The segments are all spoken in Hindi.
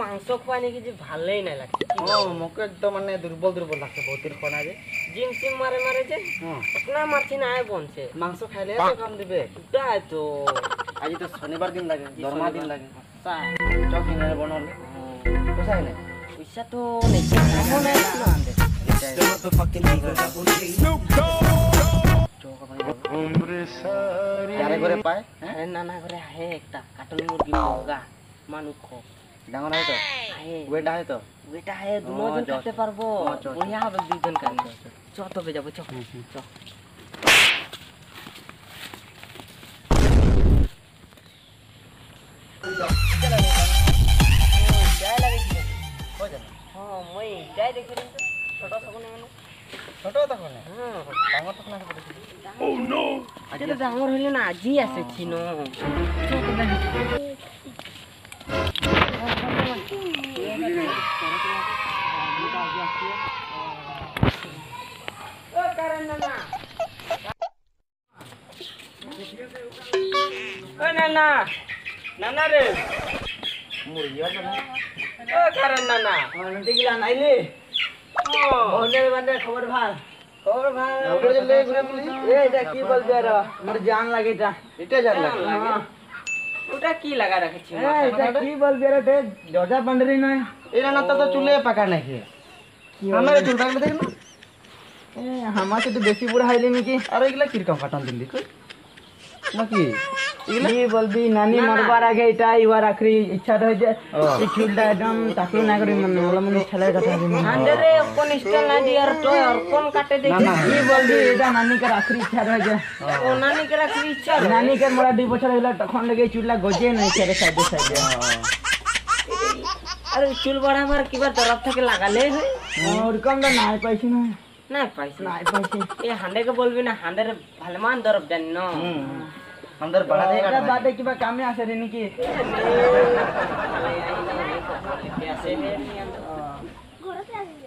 মাংস খোৱা নেকি যে ভালেই নালাগে। অঁ মোকো একদম মানে দুৰ্বল দুৰ্বল লাগে বহুত খনা যে। জিম চিম মাৰে মাৰে যে আপোনাৰ মাঠি নাই বনছে। মাংস খাইলে কাম দিবে। তো। আজি তো শনিবাৰ দিন লাগে দৰমহা দিন লাগে। পায় নানা ঘৰে আহে একটা কাটনি মুৰ্গী মুৰ্গা। মানুখ ডাঙর হয় তো? ওয়েট হয় তো? ওয়েট হয় দুজন করতে পারব। বড়িয়া হবে দুজন কাজ আচ্ছা, আচ্ছা। চ তবে যাব চ। চ। হ্যাঁ, ছোট তখন ডাঙর তখন ডাঙর হলে না আজি আছে ন নানা নানা রে মুৰ্গী আছে না ও কারণ নানা দেখিলা নাইলি ও বন্ধে বান্ধে খবর ভাল খবর ভালো খবর যে লে ঘুরে বলি এ এটা কি বলবি আর মোর জান লাগে এটা এটা জান লাগে লাগে? ওটা কি লাগা রাখেছি এ এটা কি বলবি আর তে দরজা বান্ডরি নয় এরা না তো চুলে পাকা নাকি আমার চুল পাকলে দেখ না এ আমার তো বেশি বুড়া হইলি নাকি আর এগুলা কিরকম কাটন দিলি নাকি কি বলবি নানি মরবার আগে এটা ইবার আখরি ইচ্ছা রয়েছে এই চুলটা একদম তাকে না করি মানে ওলা মনে ছেলে কথা আন্ডারে কোন স্টাইল না দিয়ার তো আর কোন কাটে দেখি কি বলবি এটা নানিকার আখরি ইচ্ছা রয়েছে ও নানি কে রাখি ইচ্ছা রে। নানিকার মোরা দুই বছর হইল তখন লেগে চুলটা গজে নাই ছেড়ে সাইডে সাইডে আরে চুল বাড়াবার কিবার তরফ থেকে লাগালে ওরকম তো নাই পাইছি না না পাইছি নাই পাইছি এ হান্ডে কে বলবি না হান্ডের ভালমান দরফ জানি ন আমাদের বাড়া দিয়ে কাটা বাদে কিবা কামে আসে রে নাকি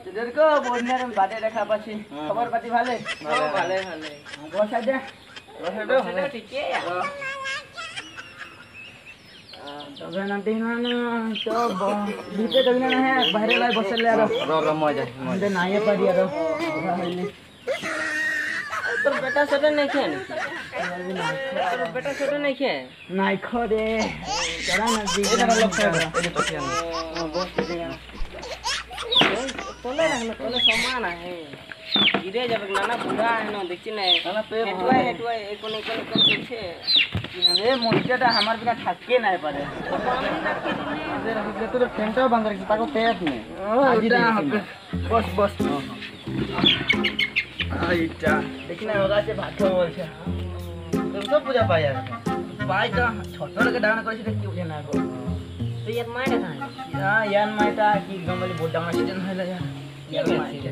তোদেরকে বন্যার বাদে দেখা পাচ্ছি খবর পাতি ভালে ভালে ভালে বসা দে ঠিকই তবে না দিন তো ভিতরে কবি না হ্যাঁ বাইরে লাই বসলে আর র র মজা মজা নাই পারি আর তোর বেটা সেটা নাই খেয়ে তোর বেটা সেটা নাই খেয়ে নাই খরে চলা না দি এটা লোক এটা তো কেন তোলে না তোলে সমান আছে গিরে যাবে নানা বুড়া হেন দেখছি না হেটুয়া হেটুয়া এখন এখন এখন করছে রে মরিচাটা আমার বিনা থাকতে নাই পারে তোর ফ্যানটাও বান্ধ রাখছি তাকে পেয়াস নেই বস বস। এইটা দেখি না ওরা যে ভাত বলছে। তোর তো পূজা পাই আর পাইটা ছোট লোকে ডান করেছে কি বুঝে না গো। তুই ইয়ার মাইটা না ইয়ার মাইটা কি গমলি বোর্ড ডাউন আসছে না হলে ইয়ার মাইটা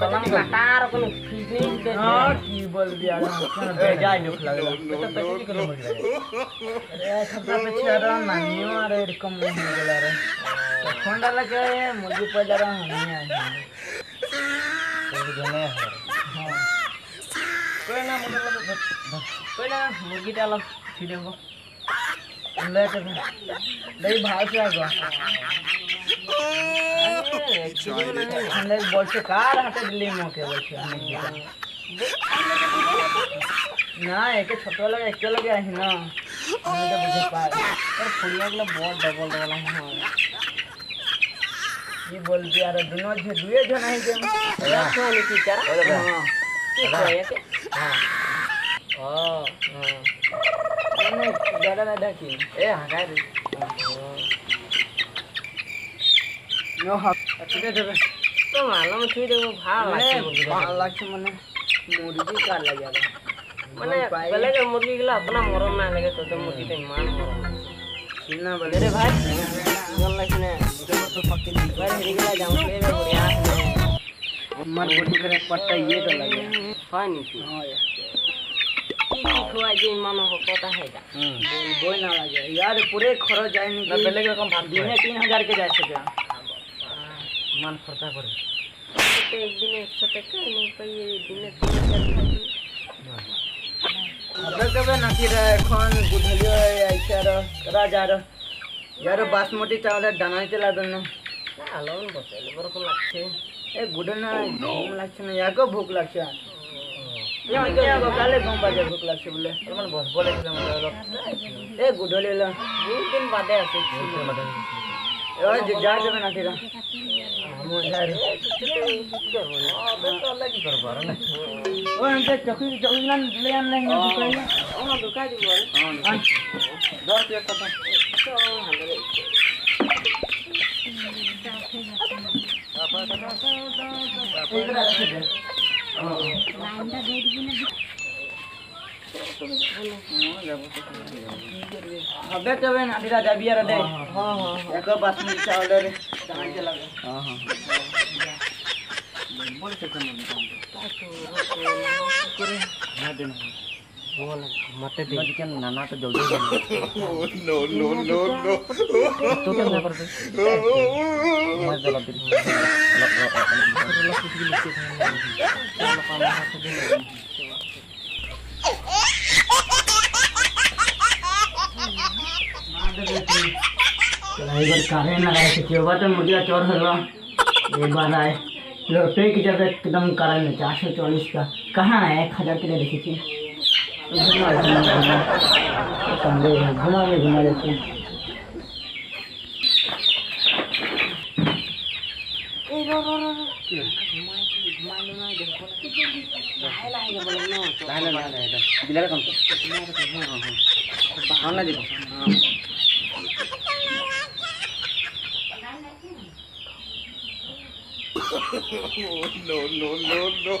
कलम हटा रखल फ्रिज नहीं दे हाँ की बोल दिया बेजा लोग लगे तो पैसे की करो मगर अरे सबका पीछे रहा नहीं और कम हो गया रे फ़ोन डाल के मुझे पर जा रहा हूँ नहीं तो जने हाँ कोई ना मुझे कोई ना मुर्गी डालो फिर वो लेकर दही भाव से आ गया ঠান্ডা বলছে কার হাতে দিলি মোকে বলছে মুরগিটা না একে ছোটবেলায় একে লগে আহি না আমি তো বুঝে পাই আর ফুলিয়াগুলো বড় ডবল ডবল হয় কি বলবি আর দুনো যে দুয়ে জন আহি যে রাখো নাকি চারা হ্যাঁ কি কয় একে হ্যাঁ ও মানে দাদা দাদা কি এ হাগাই রে নো ছুটে দেবে তো মারলাম ছুঁয়ে দেবো ভালো লাগছে ভালো লাগছে মানে মুরগি কার লাগে মানে বেলেগ মুরগিগুলো আপনার মরণ না লাগে তোদের মুরগিতে ইমান মরণ না বলে রে ভাই ভালো লাগছে না তো পাক্কি ভাই হেরে গেলা যাও বড়িয়া আমার বডি করে पट्टा ये तो लगे হয় নাকি হয় খুয়াইছে ইমান কথা হেটা বই না লাগে ইয়ার পুরে খরচ যায়নি বেলেগ রকম ভাবি 3000 के जा सके মান খরচা করে। একদিনে একশো টাকা আমি দিনে গুধলি হয়ে আইছে আর রাজ আর যার বাসমতি চাউলের দানা নিতে লাগবে না। আলোন লাগছে? এ গুড়ে না oh, লাগছে না ইয়াকেও ভুক লাগছে কালে ঘুম পাচ্ছে ভুক লাগছে বলে। তোমার বসবো লাগছিলাম এ গুধলি বহুদিন বাদে আছে जा देबे ना तेरा। हाँ, हम जा रे तो लगी कर पर ना ओ हमसे चकी चकी ना ले हम नहीं दुकान हाँ। दुकान दी बोल हाँ दर पे कथा तो हमरे इधर आ दे हाँ। लाइन का गेट भी ना হবে তবে নাটিরা যাবি আর দে হ্যাঁ হ্যাঁ এক বাসমতি চাউলের দাঁড়াইতে লাগে মতে দে নানা তো জলদি no, no, no, no. তো কেন না করবে মাছ জবাব দিন एबार काहे ना रहे थे केबा तो मुर्गिया चोर हलवा एक बार आए लोटे की जगह एकदम कारण में चार सौ चौलीस का कहाँ है एक हज़ार के लिए देखी थी घुमा में घुमा देते बिलार कम तो ऑनलाइन देखो no, no, no, no.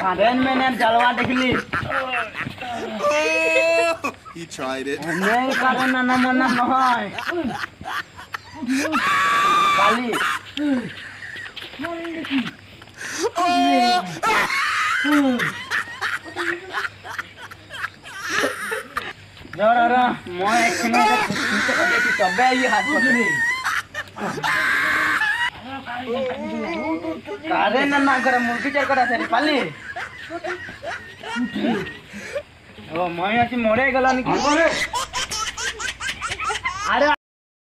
কাঁদেন মেনের জালওয়া দেখলি He tried it. নেই কারণ নানা মনা নহয় কালি ৰ ৰ মই একখিনি দেখি চবে আহি হাত পাতিলি কাৰেণ্ট নাগৰে মুৰ্গী চাৰ কৰা চাৰি পালি ও মনে আছে মরে গেল আমি কি করে? আরে